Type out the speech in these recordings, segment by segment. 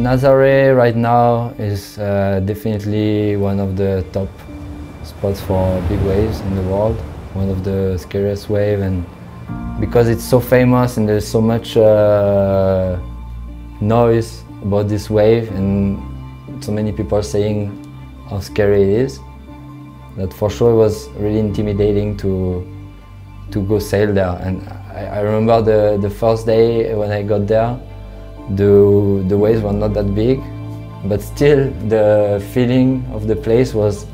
Nazaré right now is uh, definitely one of the top spots for big waves in the world. One of the scariest wave and because it's so famous and there's so much uh, noise about this wave and so many people are saying how scary it is that for sure it was really intimidating to to go sail there and I, I remember the, the first day when I got there the, the waves were not that big but still the feeling of the place was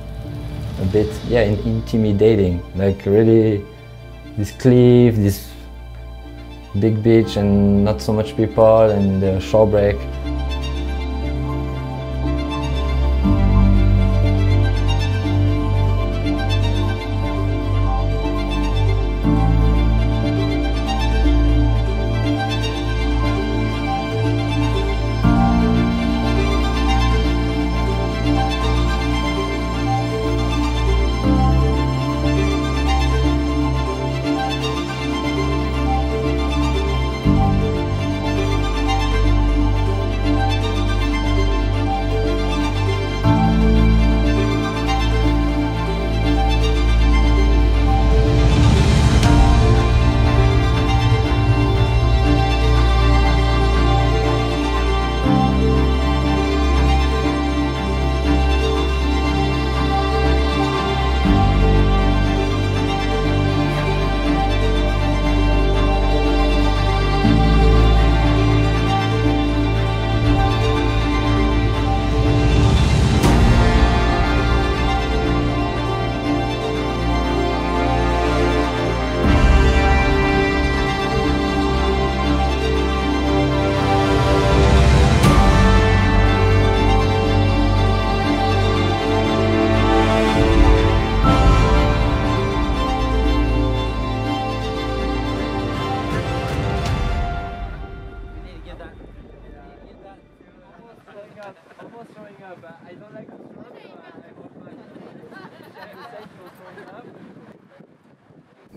a bit yeah intimidating. Like really this cliff this big beach and not so much people and the shore break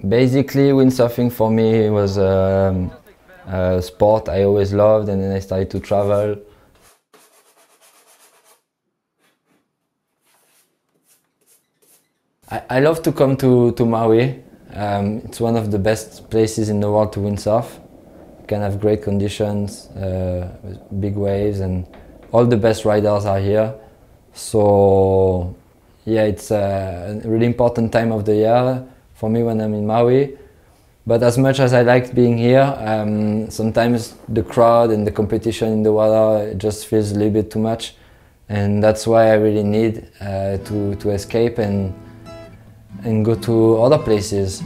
Basically, windsurfing for me was um, a sport I always loved, and then I started to travel. I, I love to come to, to Maui. Um, it's one of the best places in the world to windsurf. You can have great conditions, uh, big waves, and all the best riders are here. So, yeah, it's a really important time of the year for me when I'm in Maui. But as much as I liked being here, um, sometimes the crowd and the competition in the water just feels a little bit too much. And that's why I really need uh, to, to escape and, and go to other places.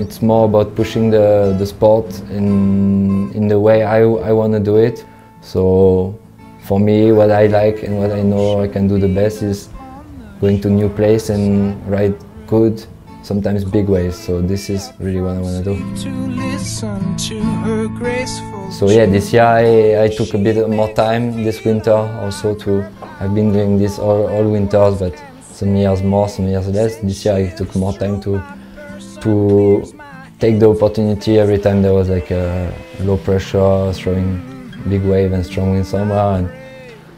It's more about pushing the, the sport in, in the way I, I want to do it. So for me, what I like and what I know I can do the best is going to new place and ride good, sometimes big waves. So this is really what I want to do. So yeah, this year I, I took a bit more time this winter also to, I've been doing this all, all winters, but some years more, some years less. This year I took more time to to take the opportunity every time there was like a low pressure, throwing big wave and strong wind somewhere. And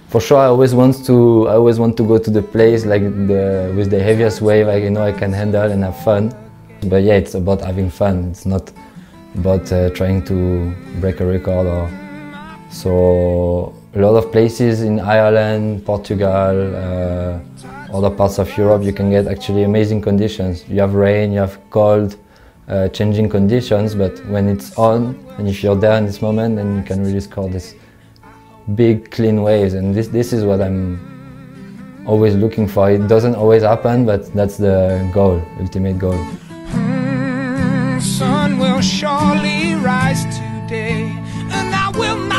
for sure, I always want to. I always want to go to the place like the with the heaviest wave I know I can handle and have fun. But yeah, it's about having fun. It's not about uh, trying to break a record or so. A lot of places in Ireland, Portugal, uh, other parts of Europe, you can get actually amazing conditions. You have rain, you have cold, uh, changing conditions, but when it's on, and if you're there in this moment, then you can really score this big, clean waves. And this, this is what I'm always looking for. It doesn't always happen, but that's the goal, ultimate goal. Mm, sun will surely rise today, and I will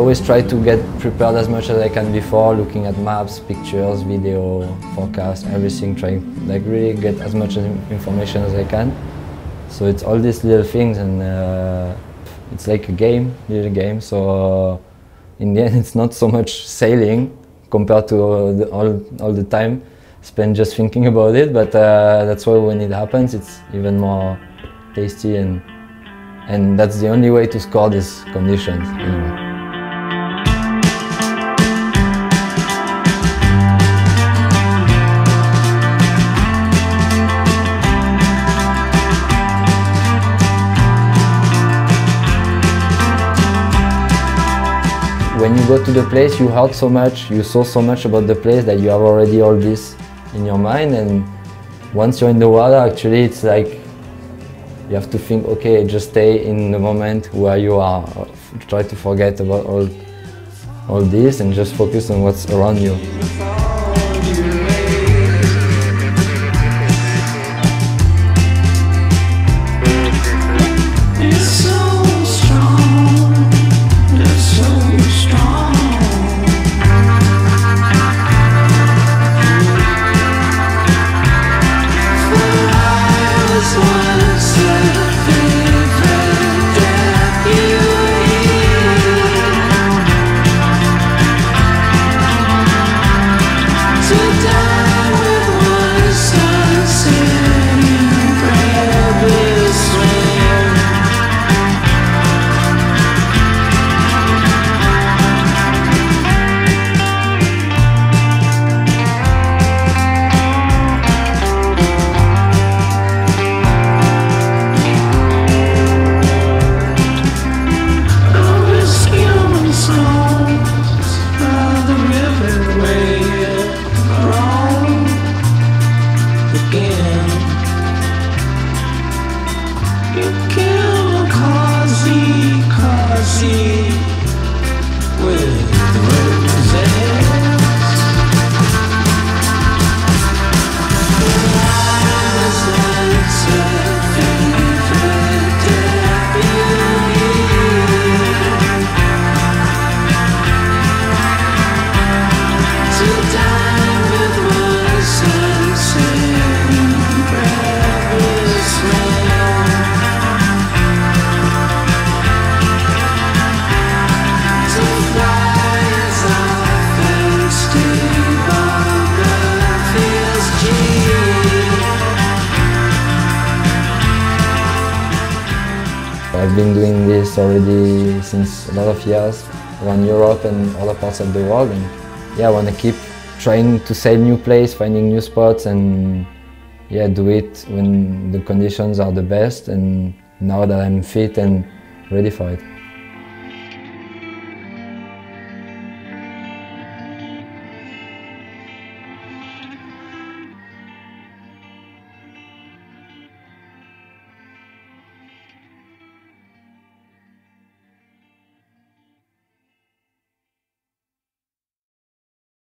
always try to get prepared as much as I can before, looking at maps, pictures, video, forecast, everything, trying like really get as much information as I can. So it's all these little things and uh, it's like a game, little game. So uh, in the end, it's not so much sailing compared to uh, the, all, all the time spent just thinking about it, but uh, that's why when it happens, it's even more tasty and and that's the only way to score these conditions. Go to the place, you heard so much, you saw so much about the place that you have already all this in your mind. And once you're in the water, actually, it's like you have to think, okay, just stay in the moment where you are. Try to forget about all, all this and just focus on what's around you. I've been doing this already since a lot of years around Europe and other parts of the world. And yeah, I want to keep trying to sail new places, finding new spots, and yeah, do it when the conditions are the best. And now that I'm fit and ready for it.